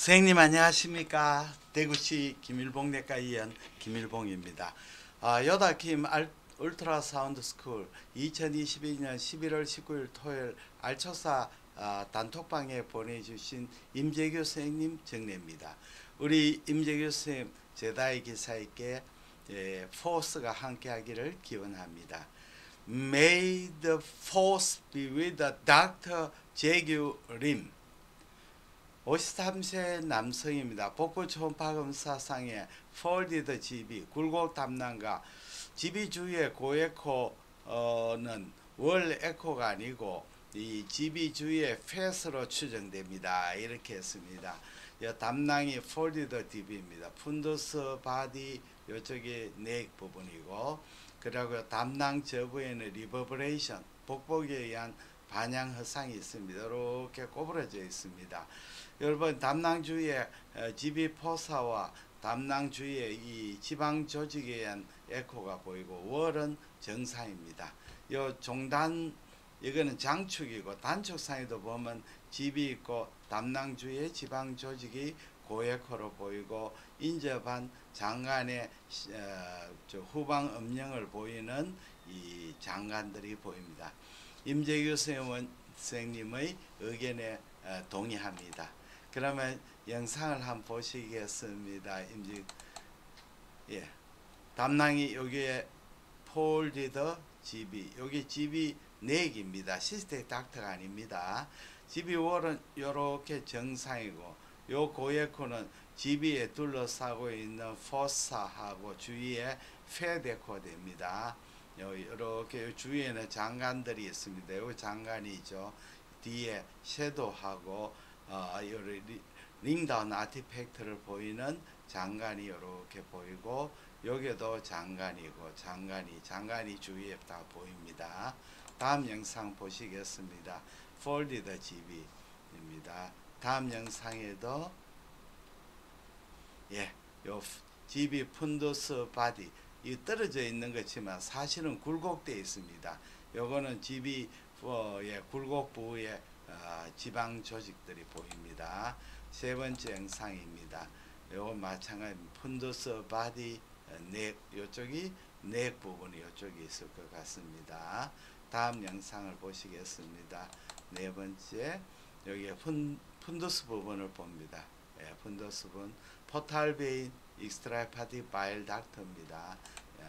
선생님 안녕하십니까 대구시 김일봉 내과 의원 김일봉입니다. 아, 요다킴 알, ultrasound school 2022년 11월 19일 토요일 알초사 아, 단톡방에 보내주신 임재규 선생님 증례입니다. 우리 임재규 선생님 제다이 기사에게 예, force가 함께하기를 기원합니다. May the force be with the Dr. 재규 림 53세 남성입니다. 복부 초음파 검사상에 folded GB, 굴곡 담낭과 GB 주위의 고에코는 wall 에코가 아니고 이 GB 주위의 fat으로 추정됩니다. 이렇게 했습니다. 이 담낭이 folded GB입니다. fundus body 이쪽이 neck 부분이고 그리고 담낭 저부에는 reverberation 복복에 의한 반향 허상이 있습니다. 이렇게 꼬부러져 있습니다. 여러분 담낭 주위에 GB 포사와 담낭 주위에 이 지방 조직에 의한 에코가 보이고 월은 정상입니다. 요 종단 이거는 장축이고 단축상에도 보면 집이 있고 담낭 주위에 지방 조직이 고에코로 보이고 인접한 장관의 어, 후방 음영을 보이는 이 장관들이 보입니다. 임재규 선생님의 의견에 어, 동의합니다. 그러면 영상을 한번 보시겠습니다. 임재 예. 담낭이 여기에 폴리더 GB 여기 GB 넥입니다. 시스템 닥터가 아닙니다. GB 월은 이렇게 정상이고 요 고에코는 GB에 둘러싸고 있는 포사하고 주위에 페데코 됩니다. 이렇게 주위에는 장관들이 있습니다. 요 장관이죠. 뒤에 섀도하고 어, 링다운 아티팩트를 보이는 장관이 이렇게 보이고 여기도 장관이고 장관이 장관이 주위에 다 보입니다. 다음 영상 보시겠습니다. 폴디드 GB입니다. 다음 영상에도 예, 요 GB fundus body 이 떨어져 있는 것지만 사실은 굴곡되어 있습니다. 요거는 GB 의 굴곡 부위에 어, 지방 조직들이 보입니다. 세 번째 영상입니다. 요거 마찬가지 fundus body neck 요쪽이 neck 부분이 요쪽에 있을 것 같습니다. 다음 영상을 보시겠습니다. 네 번째 여기 푼, fundus 부분을 봅니다. 예, fundus 부분 portal vein extrahepatic bile duct입니다. 예,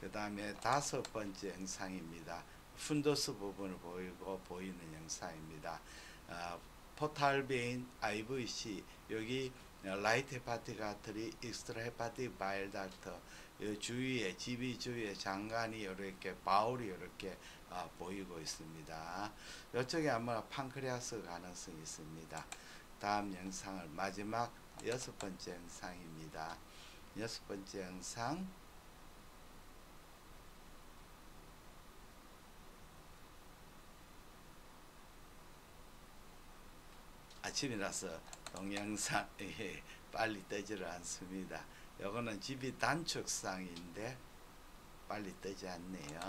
그 다음에 다섯 번째 영상입니다. fundus 부분을 보이고 보이는 영상입니다. 어, portal vein IVC 여기 right hepatic artery extrahepatic bile duct 주위에 GB 주위에 장관이 이렇게 bowel이 이렇게 어, 보이고 있습니다. 이쪽에 아마 판크레아스 가능성이 있습니다. 다음 영상을 마지막 여섯 번째 영상입니다. 여섯 번째 영상 아침이라서 동영상 빨리 뜨지를 않습니다. 요거는 집이 단축상인데 빨리 뜨지 않네요.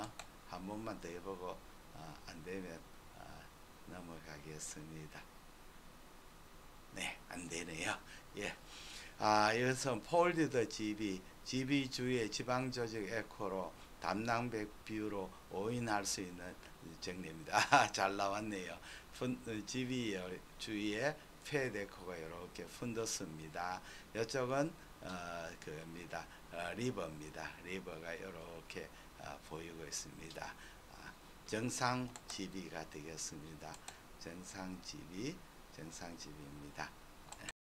한 번만 더 해보고 어, 안 되면 어, 넘어가겠습니다. 네, 안 되네요. 예. 아, 이것은 폴디드 GB, GB 주위의 지방 조직 에코로 담낭백 비율로 오인할 수 있는 정리입니다. 아, 잘 나왔네요. GB 주위에 페데코가 이렇게 푼더스입니다. 이쪽은 어, 그겁니다. 어, 리버입니다. 리버가 이렇게 어, 보이고 있습니다. 아, 정상 GB가 되겠습니다. 정상 GB, 정상 GB입니다.